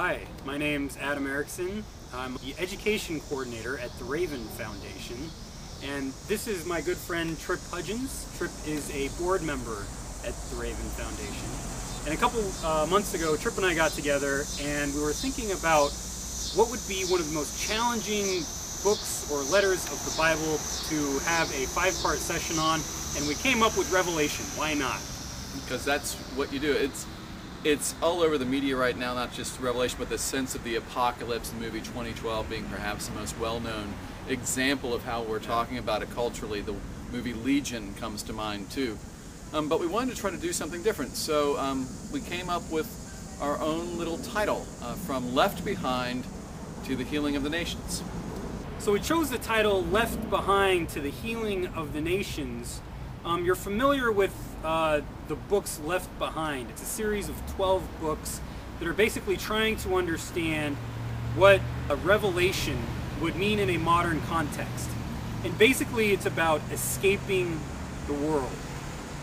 Hi, my name's Adam Ericksen. I'm the education coordinator at the Raven Foundation. And this is my good friend Tripp Hudgins. Tripp is a board member at the Raven Foundation. And a couple uh, months ago, Tripp and I got together and we were thinking about what would be one of the most challenging books or letters of the Bible to have a five-part session on, and we came up with Revelation. Why not? Because that's what you do. It's it's all over the media right now, not just Revelation, but the sense of the apocalypse, the movie 2012 being perhaps the most well-known example of how we're talking about it culturally. The movie Legion comes to mind too. Um, but we wanted to try to do something different, so um, we came up with our own little title, uh, From Left Behind to the Healing of the Nations. So we chose the title Left Behind to the Healing of the Nations. Um, you're familiar with uh, the books Left Behind. It's a series of 12 books that are basically trying to understand what a revelation would mean in a modern context. And basically, it's about escaping the world.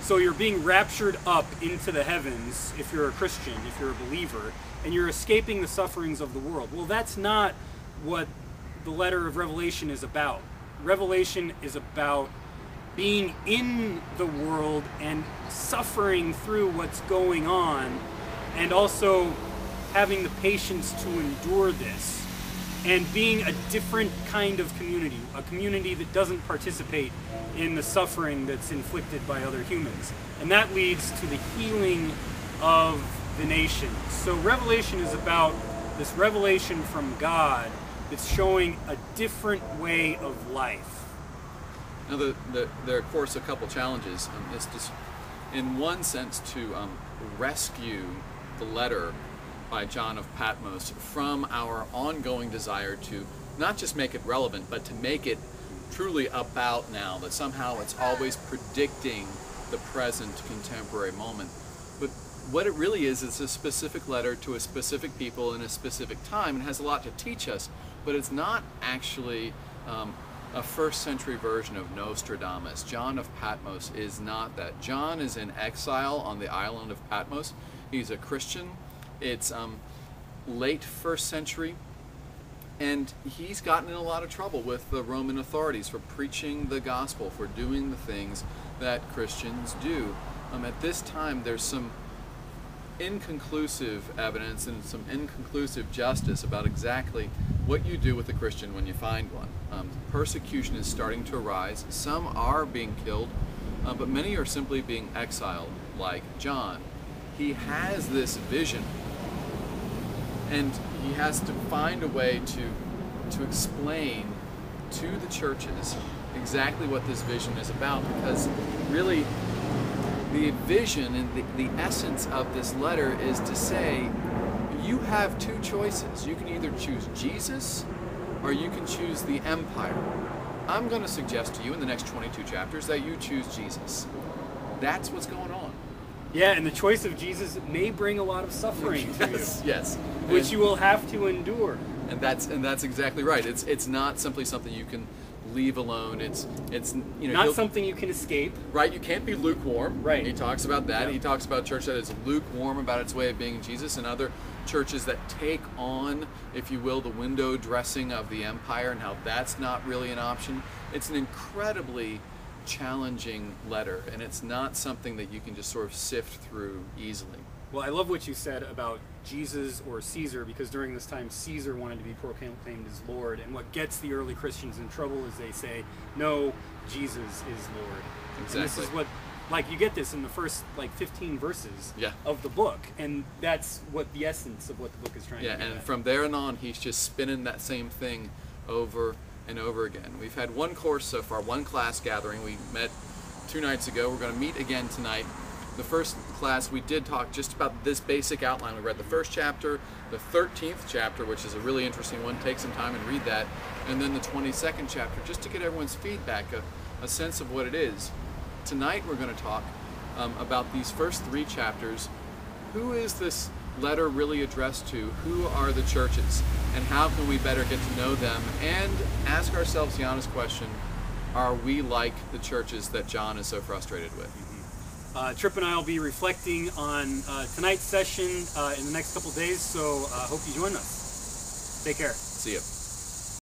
So you're being raptured up into the heavens if you're a Christian, if you're a believer, and you're escaping the sufferings of the world. Well, that's not what the letter of Revelation is about. Revelation is about being in the world and suffering through what's going on, and also having the patience to endure this, and being a different kind of community, a community that doesn't participate in the suffering that's inflicted by other humans. And that leads to the healing of the nation. So Revelation is about this revelation from God that's showing a different way of life. Now, the, the, there are, of course, a couple challenges. Um, it's just, in one sense, to um, rescue the letter by John of Patmos from our ongoing desire to not just make it relevant, but to make it truly about now, that somehow it's always predicting the present contemporary moment. But what it really is, is a specific letter to a specific people in a specific time and has a lot to teach us but it's not actually um, a first century version of Nostradamus. John of Patmos is not that. John is in exile on the island of Patmos. He's a Christian. It's um, late first century. And he's gotten in a lot of trouble with the Roman authorities for preaching the gospel, for doing the things that Christians do. Um, at this time, there's some inconclusive evidence and some inconclusive justice about exactly what you do with a Christian when you find one. Um, persecution is starting to arise. Some are being killed, uh, but many are simply being exiled, like John. He has this vision, and he has to find a way to to explain to the churches exactly what this vision is about, because really the vision and the, the essence of this letter is to say you have two choices. You can either choose Jesus or you can choose the empire. I'm going to suggest to you in the next 22 chapters that you choose Jesus. That's what's going on. Yeah, and the choice of Jesus may bring a lot of suffering yes, to you. Yes. Which and, you will have to endure. And that's and that's exactly right. It's it's not simply something you can leave alone. It's it's you know not something you can escape. Right, you can't be lukewarm. Right. He talks about that. He talks about church that is lukewarm about its way of being Jesus, and other churches that take on, if you will, the window dressing of the empire, and how that's not really an option. It's an incredibly challenging letter, and it's not something that you can just sort of sift through easily. Well, I love what you said about Jesus or Caesar because during this time Caesar wanted to be proclaimed as Lord, and what gets the early Christians in trouble is they say, "No, Jesus is Lord." Exactly. And this is what, like, you get this in the first like 15 verses yeah. of the book, and that's what the essence of what the book is trying yeah, to. Yeah, and at. from there and on, he's just spinning that same thing over and over again. We've had one course so far, one class gathering. We met two nights ago. We're going to meet again tonight the first class we did talk just about this basic outline. We read the first chapter, the 13th chapter, which is a really interesting one. Take some time and read that. And then the 22nd chapter, just to get everyone's feedback, a, a sense of what it is. Tonight we're going to talk um, about these first three chapters. Who is this letter really addressed to? Who are the churches? And how can we better get to know them? And ask ourselves the honest question, are we like the churches that John is so frustrated with? Uh, Tripp and I will be reflecting on uh, tonight's session uh, in the next couple days, so uh, hope you join us. Take care. See ya.